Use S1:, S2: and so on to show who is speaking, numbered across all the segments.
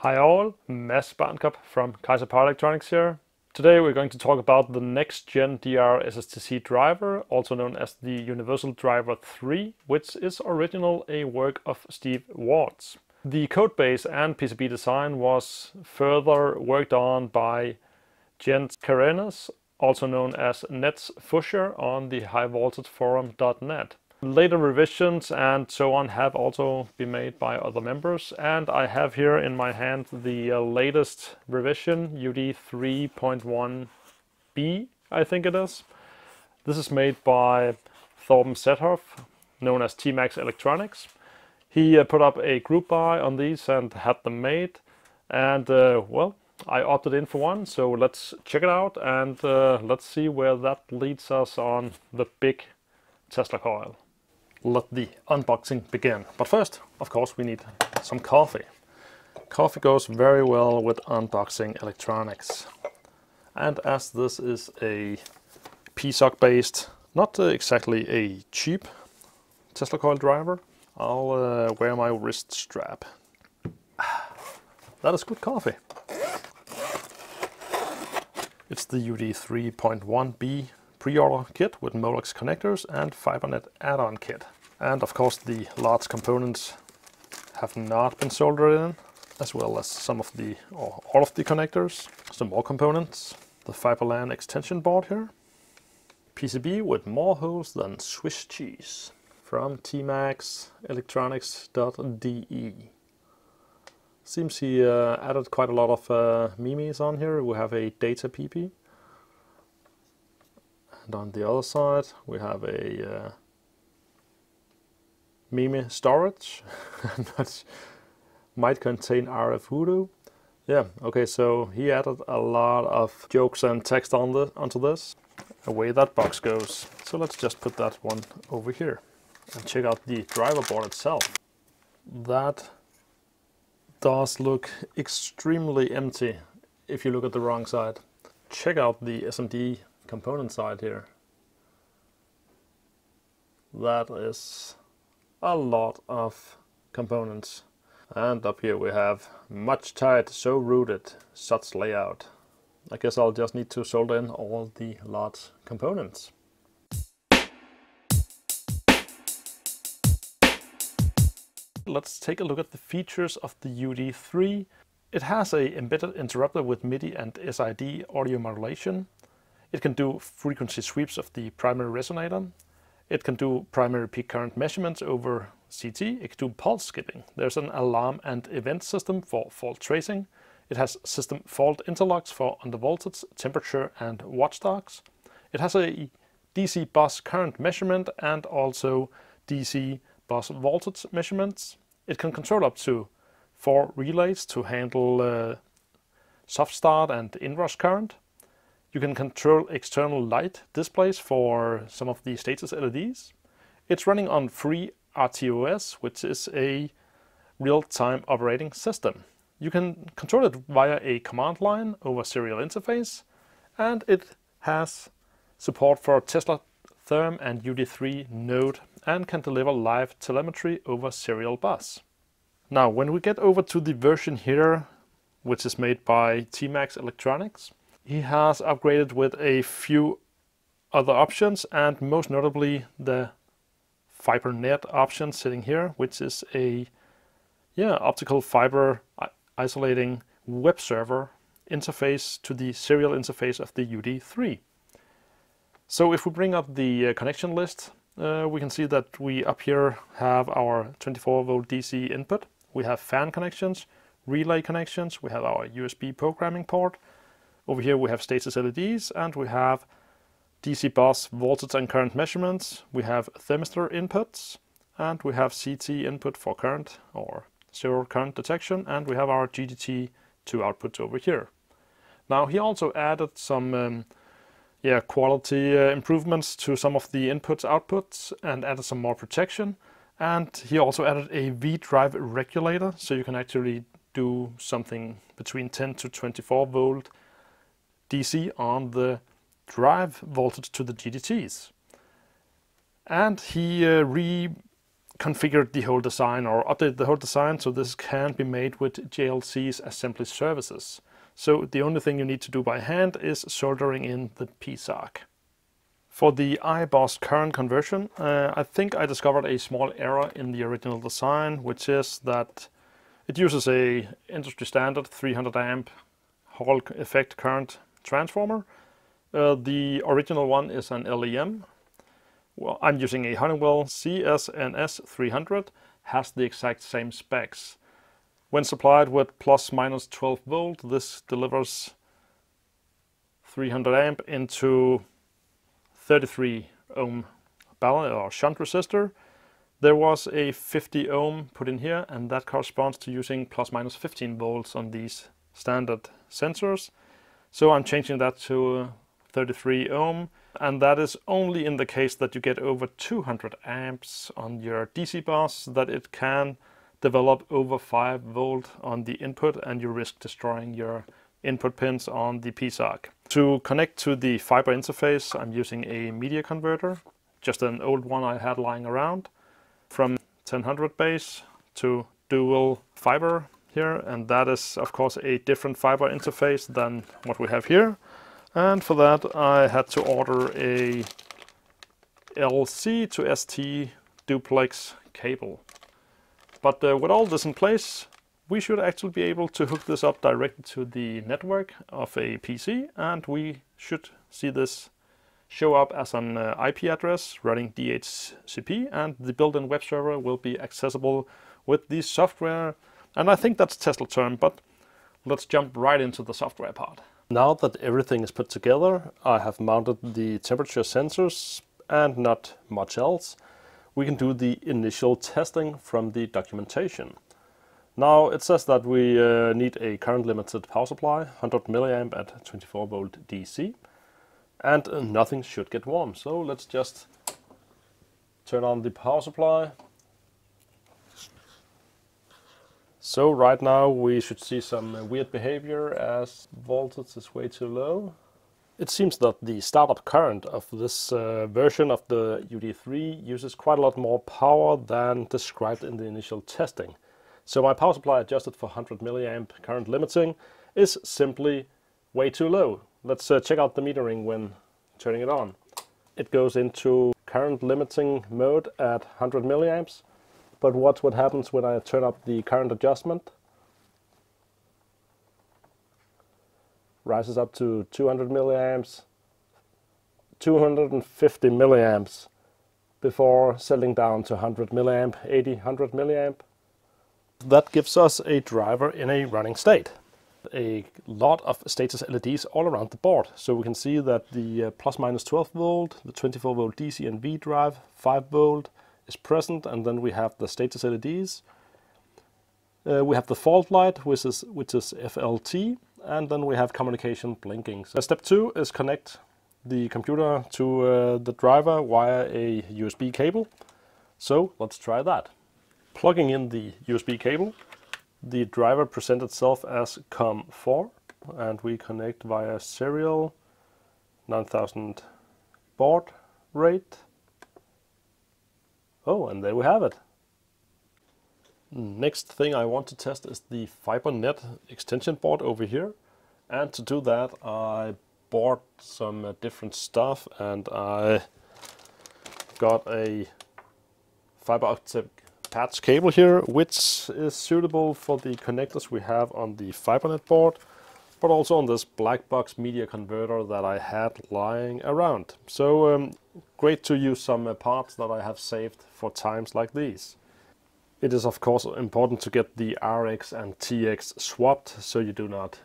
S1: Hi all, Mads Barnkob from Kaizer Power Electronics here. Today we're going to talk about the next gen DR SSTC driver, also known as the Universal Driver 3, which is original a work of Steve Wards. The codebase and PCB design was further worked on by Jens Kerrinnes, also known as Netzpfuscher on the highvoltageforum.net. Later revisions and so on have also been made by other members and I have here in my hand the uh, latest revision UD 3.1b I think it is. This is made by Thorben Zethoff known as T-Max Electronics. He uh, put up a group buy on these and had them made and uh, well I opted in for one so let's check it out and uh, let's see where that leads us on the big Tesla coil let the unboxing begin. But first, of course, we need some coffee. Coffee goes very well with unboxing electronics. And as this is a PSOC based, not exactly a cheap Tesla coil driver, I'll uh, wear my wrist strap. That is good coffee. It's the UD 3.1B pre-order kit with Molex connectors and FiberNet add-on kit. And of course the large components have not been soldered in, as well as some of the, or all of the connectors, some more components, the FiberLAN extension board here, PCB with more holes than Swiss cheese from tmaxelectronics.de. Seems he uh, added quite a lot of uh, memes on here. We have a data PP. And on the other side we have a uh, Meme storage that might contain RF Voodoo. Yeah, okay, so he added a lot of jokes and text on the, onto this. Away that box goes. So let's just put that one over here and check out the driver board itself. That does look extremely empty if you look at the wrong side. Check out the SMD component side here. That is a lot of components. And up here we have much tight, so rooted, such layout. I guess I'll just need to solder in all the large components. Let's take a look at the features of the UD3. It has a embedded interrupter with MIDI and SID audio modulation. It can do frequency sweeps of the primary resonator. It can do primary peak current measurements over CT. It can do pulse skipping. There's an alarm and event system for fault tracing. It has system fault interlocks for undervoltage, temperature and watchdogs. It has a DC bus current measurement and also DC bus voltage measurements. It can control up to four relays to handle uh, soft start and inrush current. You can control external light displays for some of the status LEDs. It's running on FreeRTOS, which is a real-time operating system. You can control it via a command line over serial interface, and it has support for Tesla Therm and UD3 node and can deliver live telemetry over serial bus. Now, when we get over to the version here, which is made by T-Max Electronics, he has upgraded with a few other options and most notably the FiberNet option sitting here, which is a yeah optical fiber isolating web server interface to the serial interface of the UD3. So if we bring up the uh, connection list, uh, we can see that we up here have our 24 volt DC input. We have fan connections, relay connections, we have our USB programming port, over here we have status LEDs and we have DC bus voltage and current measurements. We have thermistor inputs and we have CT input for current or zero current detection and we have our GDT2 outputs over here. Now he also added some um, yeah, quality uh, improvements to some of the inputs outputs and added some more protection and he also added a V-drive regulator so you can actually do something between 10 to 24 volt DC on the drive voltage to the GDTs. And he uh, configured the whole design or updated the whole design so this can be made with JLC's assembly services. So the only thing you need to do by hand is soldering in the PSOC. For the Ibus current conversion, uh, I think I discovered a small error in the original design, which is that it uses a industry standard 300 amp Hall effect current transformer. Uh, the original one is an LEM. Well, I'm using a Honeywell CSNS 300, has the exact same specs. When supplied with plus minus 12 volt, this delivers 300 amp into 33 ohm balance or shunt resistor. There was a 50 ohm put in here and that corresponds to using plus minus 15 volts on these standard sensors. So I'm changing that to 33 ohm and that is only in the case that you get over 200 amps on your DC bus that it can develop over 5 volt on the input and you risk destroying your input pins on the PSOC. To connect to the fiber interface I'm using a media converter, just an old one I had lying around, from 1000 base to dual fiber here and that is of course a different fiber interface than what we have here and for that I had to order a LC to ST duplex cable. But uh, with all this in place, we should actually be able to hook this up directly to the network of a PC and we should see this show up as an uh, IP address running DHCP and the built-in web server will be accessible with the software and I think that's Teslaterm but let's jump right into the software part. Now that everything is put together, I have mounted the temperature sensors and not much else. We can do the initial testing from the documentation. Now it says that we uh, need a current limited power supply, 100 milliamp at 24 volt DC, and uh, nothing should get warm. So let's just turn on the power supply So right now we should see some weird behavior as voltage is way too low. It seems that the startup current of this uh, version of the UD3 uses quite a lot more power than described in the initial testing. So my power supply adjusted for 100 milliamp current limiting is simply way too low. Let's uh, check out the metering when turning it on. It goes into current limiting mode at 100 milliamps but watch what happens when I turn up the current adjustment. Rises up to 200 milliamps, 250 milliamps before settling down to 100 milliamp, 80, 100 milliamp. That gives us a driver in a running state. A lot of status LEDs all around the board. So we can see that the uh, plus minus 12 volt, the 24 volt DC and V drive, 5 volt, is present and then we have the status LEDs. Uh, we have the fault light which is, which is FLT and then we have communication blinking. So step two is connect the computer to uh, the driver via a USB cable. So let's try that. Plugging in the USB cable, the driver presents itself as COM4 and we connect via serial 9000 baud rate Oh, and there we have it. Next thing I want to test is the FiberNet extension board over here. And to do that, I bought some uh, different stuff and I got a fiber optic patch cable here, which is suitable for the connectors we have on the FiberNet board, but also on this black box media converter that I had lying around. So um, great to use some uh, parts that I have saved for times like these. It is of course important to get the RX and TX swapped so you do not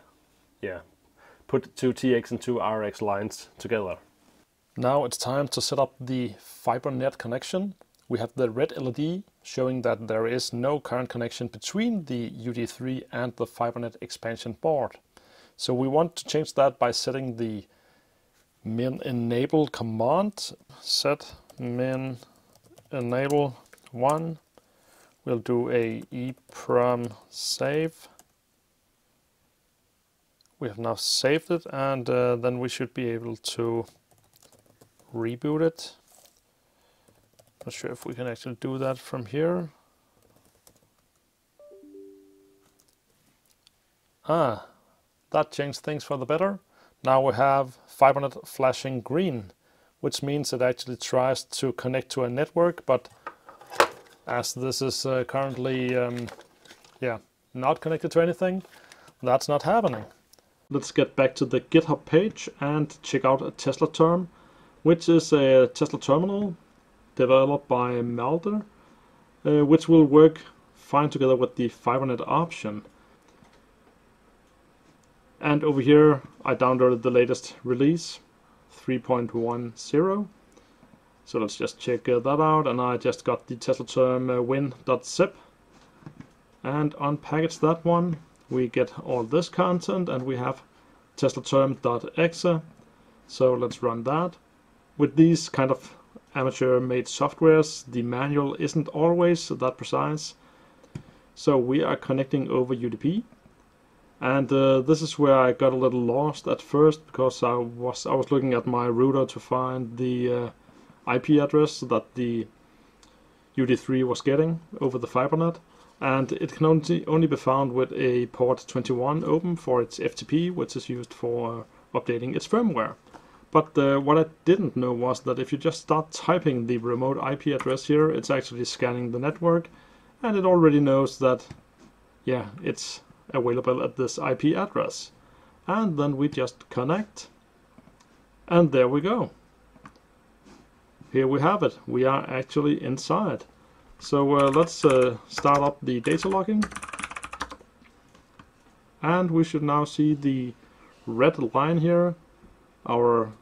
S1: yeah, put two TX and two RX lines together. Now it's time to set up the FiberNet connection. We have the red LED showing that there is no current connection between the UD3 and the FiberNet expansion board. So we want to change that by setting the min enable command. Set min enable 1 we'll do a EEPROM save. We have now saved it and uh, then we should be able to reboot it. Not sure if we can actually do that from here. Ah, that changed things for the better. Now we have FiberNet flashing green, which means it actually tries to connect to a network, but as this is uh, currently um, yeah, not connected to anything, that's not happening. Let's get back to the GitHub page and check out a Teslaterm, which is a Tesla terminal developed by Malte, uh, which will work fine together with the FiberNet option. And over here, I downloaded the latest release, 3.10. So let's just check uh, that out. And I just got the Teslaterm uh, win.zip and unpackage that one. We get all this content and we have Teslaterm.exe. So let's run that. With these kind of amateur made softwares, the manual isn't always that precise. So we are connecting over UDP. And uh, this is where I got a little lost at first because I was I was looking at my router to find the uh, IP address that the UD3 was getting over the FiberNet and it can only, only be found with a port 21 open for its FTP which is used for updating its firmware. But uh, what I didn't know was that if you just start typing the remote IP address here it's actually scanning the network and it already knows that yeah it's available at this IP address. And then we just connect. And there we go. Here we have it. We are actually inside. So uh, let's uh, start up the data logging. And we should now see the red line here, our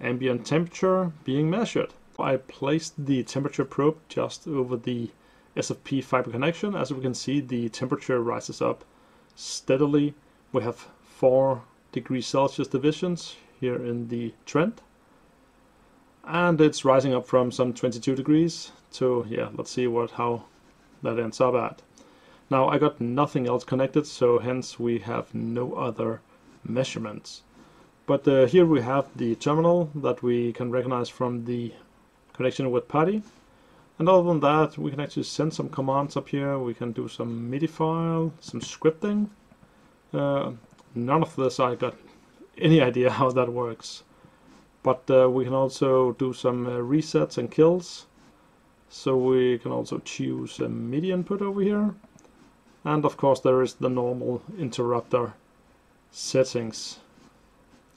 S1: ambient temperature being measured. I placed the temperature probe just over the SFP fiber connection. As we can see, the temperature rises up steadily. We have 4 degrees Celsius divisions here in the trend. And it's rising up from some 22 degrees to, yeah, let's see what how that ends up at. Now I got nothing else connected, so hence we have no other measurements. But uh, here we have the terminal that we can recognize from the connection with PuTTY. And other than that, we can actually send some commands up here. We can do some MIDI file, some scripting. Uh, none of this I got any idea how that works. But uh, we can also do some uh, resets and kills. So we can also choose a MIDI input over here. And of course there is the normal interrupter settings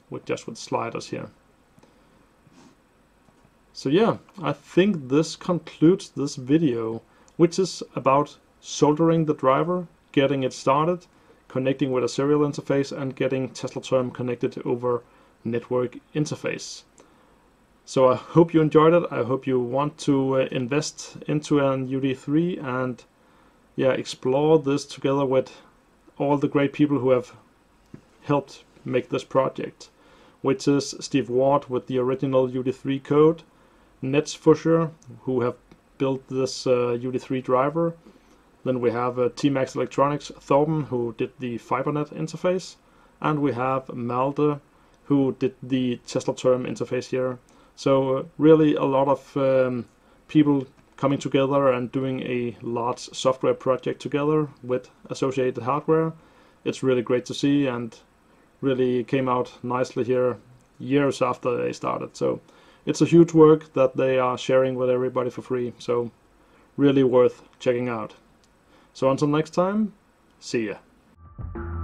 S1: with just with sliders here. So yeah, I think this concludes this video, which is about soldering the driver, getting it started, connecting with a serial interface and getting Teslaterm connected over network interface. So I hope you enjoyed it. I hope you want to uh, invest into an UD3 and yeah, explore this together with all the great people who have helped make this project, which is Steve Ward with the original UD3 code, Netzpfuscher, who have built this uh, UD3 driver. Then we have uh, T-Max Electronics, Thorben, who did the FiberNet interface. And we have Malte, who did the Teslaterm interface here. So uh, really a lot of um, people coming together and doing a large software project together with associated hardware. It's really great to see and really came out nicely here years after they started. So it's a huge work that they are sharing with everybody for free, so really worth checking out. So until next time, see ya.